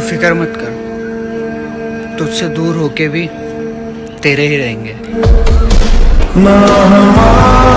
फ़िक्र मत कर। तुझसे दूर होके भी तेरे ही रहेंगे। ना